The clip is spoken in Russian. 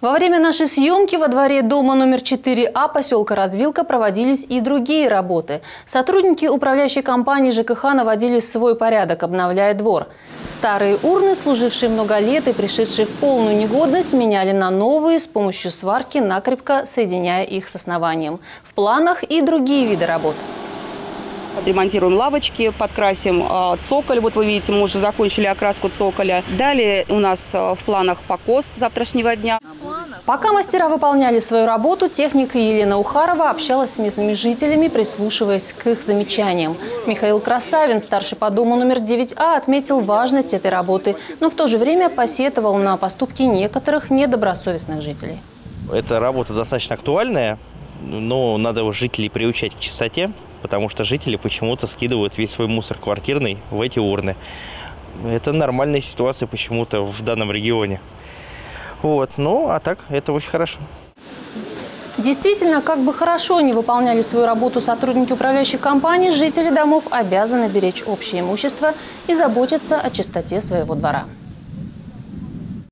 Во время нашей съемки во дворе дома номер 4А поселка Развилка проводились и другие работы. Сотрудники управляющей компании ЖКХ наводили свой порядок, обновляя двор. Старые урны, служившие много лет и пришедшие в полную негодность, меняли на новые с помощью сварки, накрепко соединяя их с основанием. В планах и другие виды работ. Отремонтируем лавочки, подкрасим э, цоколь. Вот вы видите, мы уже закончили окраску цоколя. Далее у нас э, в планах покос завтрашнего дня. Пока мастера выполняли свою работу, техника Елена Ухарова общалась с местными жителями, прислушиваясь к их замечаниям. Михаил Красавин, старший по дому номер 9А, отметил важность этой работы, но в то же время посетовал на поступки некоторых недобросовестных жителей. Эта работа достаточно актуальная, но надо жителей приучать к чистоте, потому что жители почему-то скидывают весь свой мусор квартирный в эти урны. Это нормальная ситуация почему-то в данном регионе. Вот, ну, а так, это очень хорошо. Действительно, как бы хорошо не выполняли свою работу сотрудники управляющих компаний, жители домов обязаны беречь общее имущество и заботиться о чистоте своего двора.